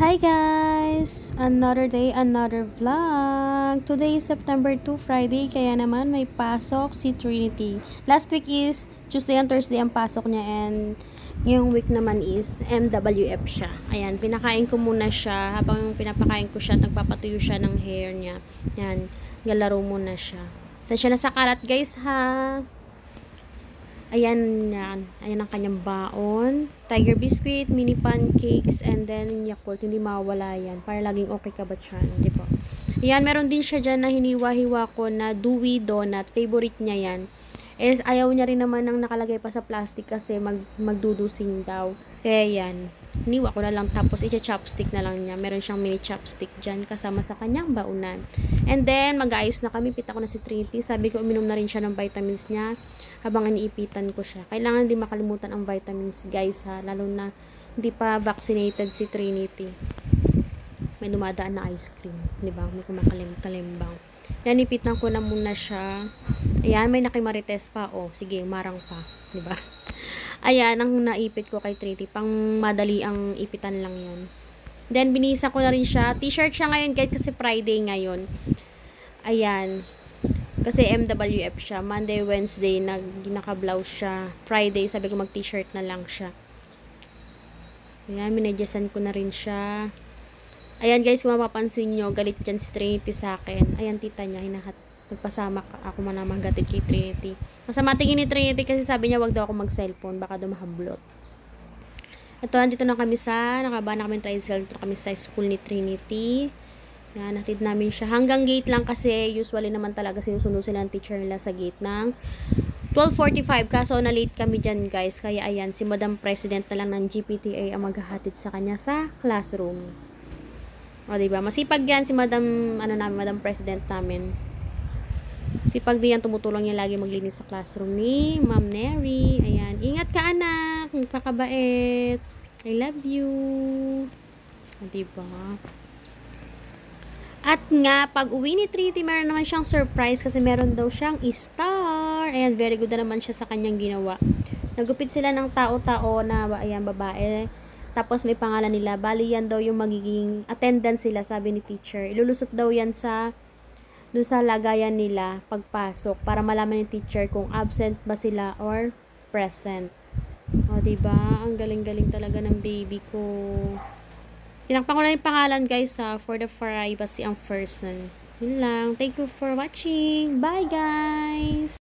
Hi guys! Another day, another vlog. Today is September 2, Friday, kaya naman may pasok si Trinity. Last week is Tuesday and Thursday ang pasok niya and ngayong week naman is MWF siya. Ayan, pinakain ko muna siya. Habang pinapakain ko siya, nagpapatuyo siya ng hair niya. Yan, galaro muna siya. Saan siya nasa kalat guys ha? Ayan, yan. Ayan ang kanyang baon. Tiger biscuit, mini pancakes, and then Yakult. Hindi mawala yan. Para laging okay ka ba siya? Di ba? Ayan, meron din siya dyan na hiniwa-hiwa ko na dewy donut. Favorite niya yan. Is ayaw niya rin naman ng nakalagay pa sa plastic kasi mag, magdudusing daw. Kaya yan. Hiniwa ko na lang tapos i-chopstick na lang niya. Meron siyang mini chopstick dyan kasama sa kanyang baunan. And then, mag-ayos na kami. Pita ko na si Trinity. Sabi ko, uminom na rin siya ng vitamins niya habang iniipitan ko siya. Kailangan din makalimutan ang vitamins, guys, ha. Lalo na hindi pa vaccinated si Trinity. May dumadaan na ice cream. Di ba? May kumakalim-kalimbang. Yan, ipitan ko na muna siya. Ayan, may nakimarites pa. Oh, sige, marang pa. Di ba? Ayan, ang naipit ko kay Trinity. Pang madali ang ipitan lang yan. Then, binisa ko na rin siya. T-shirt siya ngayon, guys, kasi Friday ngayon. Ayan. Kasi MWF siya. Monday, Wednesday, nag, naka-blouse siya. Friday, sabi ko mag-t-shirt na lang siya. Ayan, minadyasan ko na rin siya. Ayan guys, kung mapapansin nyo, galit dyan si Trinity sa akin. Ayan, tita niya, hinahat. Nagpasama ako man naman gatid kay Trinity. Masama tingin ni Trinity kasi sabi niya wag daw ako mag-cellphone, baka daw mahablot. Ito, andito na kami sa, nakaba na kami tricycle, dito kami sa school ni Trinity. Yan, natid namin siya. Hanggang gate lang kasi usually naman talaga sinusunod sila ng teacher nila sa gate ng 12.45. Kaso na late kami dyan guys. Kaya ayan, si Madam President na lang ng GPTA ang maghahatid sa kanya sa classroom. O, diba? Masipag yan si Madam, ano namin, Madam President namin. Sipag din yan, tumutulong niya lagi maglinis sa classroom ni Ma'am Neri. Ayan. Ingat ka anak. Kakabait. I love you. Diba? At nga, pag uwi ni Trinity, meron naman siyang surprise kasi meron daw siyang star. Ayan, very good na naman siya sa kanyang ginawa. Nagupit sila ng tao-tao na, ayan, babae. Tapos may pangalan nila. Bali yan daw yung magiging attendance sila, sabi ni teacher. Ilulusot daw yan sa dun sa lagayan nila pagpasok para malaman ni teacher kung absent ba sila or present. O, diba? Ang galing-galing talaga ng baby ko. Tinakpan ko lang yung pangalan guys ha, for the privacy ang person. Yun lang. Thank you for watching. Bye guys!